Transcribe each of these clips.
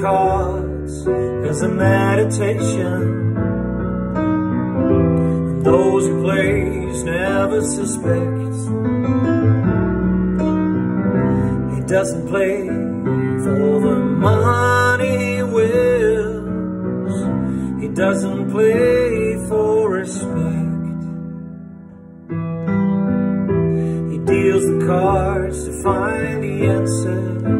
cards as a meditation. And those who plays never suspect. He doesn't play for the money he wills. He doesn't play for respect. He deals the cards to find the answer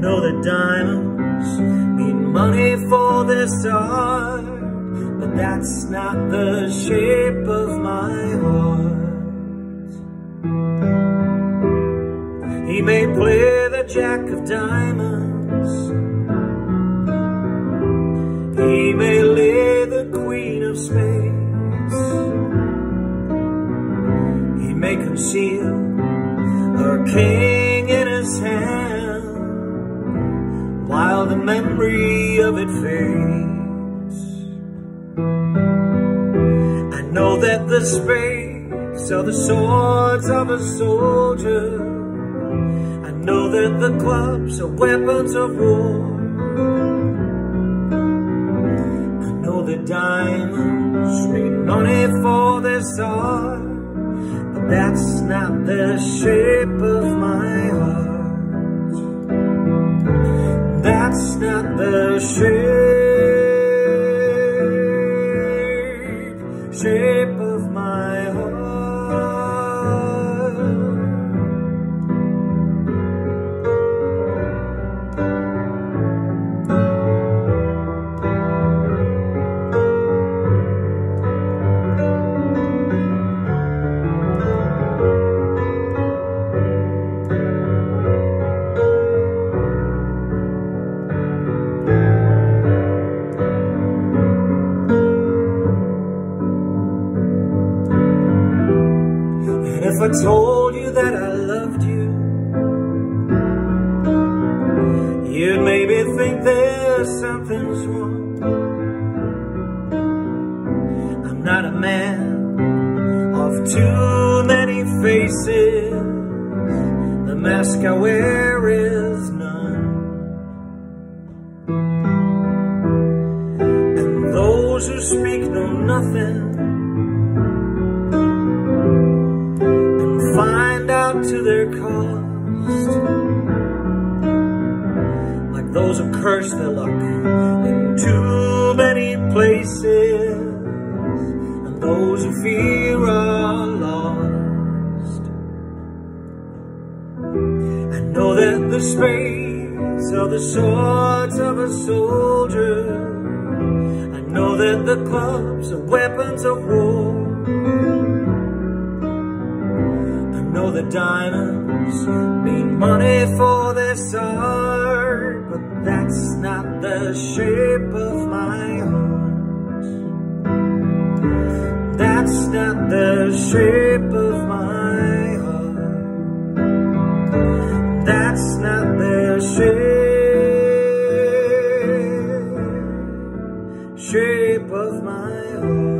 Know that diamonds mean money for this art, but that's not the shape of my heart. He may play the jack of diamonds, he may lay the queen of spades, he may conceal a king in his hand while the memory of it fades. I know that the spades are the swords of a soldier. I know that the clubs are weapons of war. I know that diamonds mean money for this art, but that's not the shape of my heart. That's not the shape, And if I told you that I loved you, you'd maybe think there's something's wrong. I'm not a man of too many faces. The mask I wear is none. And those who speak know nothing. To their cost. Like those who curse their luck in too many places, and those who fear are lost. I know that the spades are the swords of a soldier. I know that the clubs are weapons of war. the diamonds, mean money for this art, but that's not the shape of my heart. That's not the shape of my heart. That's not the shape, shape of my heart.